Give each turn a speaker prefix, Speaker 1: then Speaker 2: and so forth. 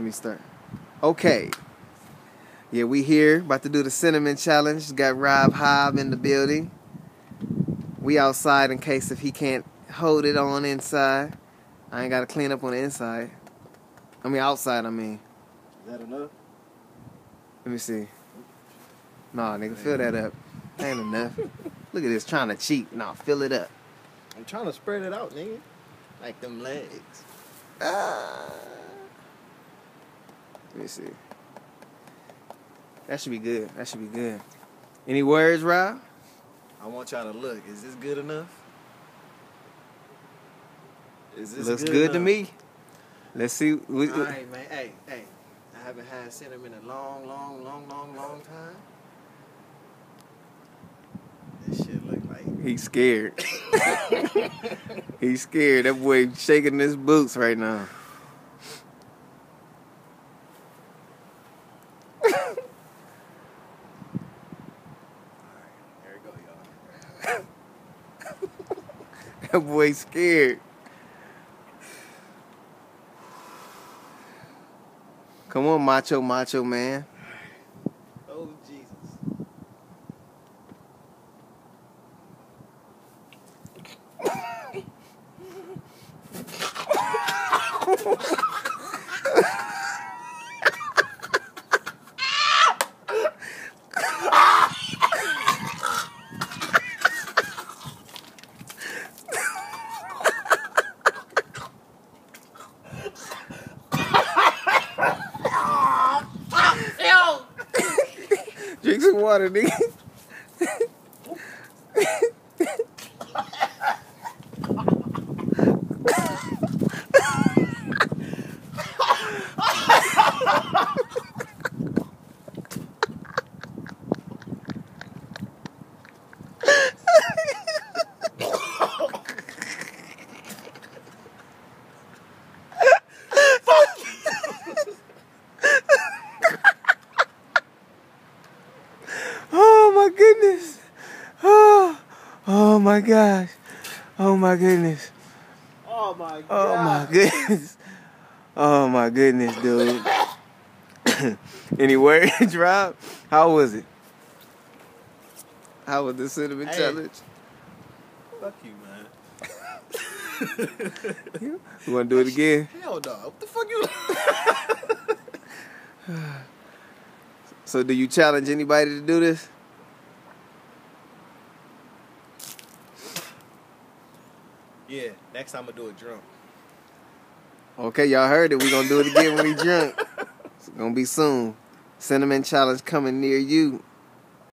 Speaker 1: Let me start. Okay. Yeah, we here about to do the cinnamon challenge. Got Rob Hob in the building. We outside in case if he can't hold it on inside. I ain't gotta clean up on the inside. I mean outside. I mean.
Speaker 2: Is that enough?
Speaker 1: Let me see. Nah, nigga, fill that up. Ain't enough. Look at this, trying to cheat. Nah, fill it up.
Speaker 2: I'm trying to spread it out, nigga. Like them legs.
Speaker 1: Ah. Let me see. That should be good. That should be good. Any words, Rob?
Speaker 2: I want y'all to look. Is this good enough? Is this
Speaker 1: Looks
Speaker 2: good,
Speaker 1: good, to me. Let's see. We,
Speaker 2: All right, man. Hey, hey. I haven't had cinnamon in a long, long, long, long, long time. This shit look like.
Speaker 1: He's scared. He's scared. That boy shaking his boots right now.
Speaker 2: There we go, y'all.
Speaker 1: That boy scared. Come on, macho, macho man. Water, nigga. Oh my goodness. Oh, oh my gosh. Oh my goodness.
Speaker 2: Oh, my God.
Speaker 1: Oh my goodness. Oh my goodness, dude. Any words, Rob? How was it? How was the cinnamon
Speaker 2: Hey.
Speaker 1: challenge?
Speaker 2: Fuck you, man.
Speaker 1: You want to do it again?
Speaker 2: Hell no. What the fuck you.
Speaker 1: So, do you challenge anybody to do this?
Speaker 2: Yeah, next time I'm to do it drunk.
Speaker 1: Okay, y'all heard it. We're to do it again when we drunk. It's to be soon. Cinnamon challenge coming near you.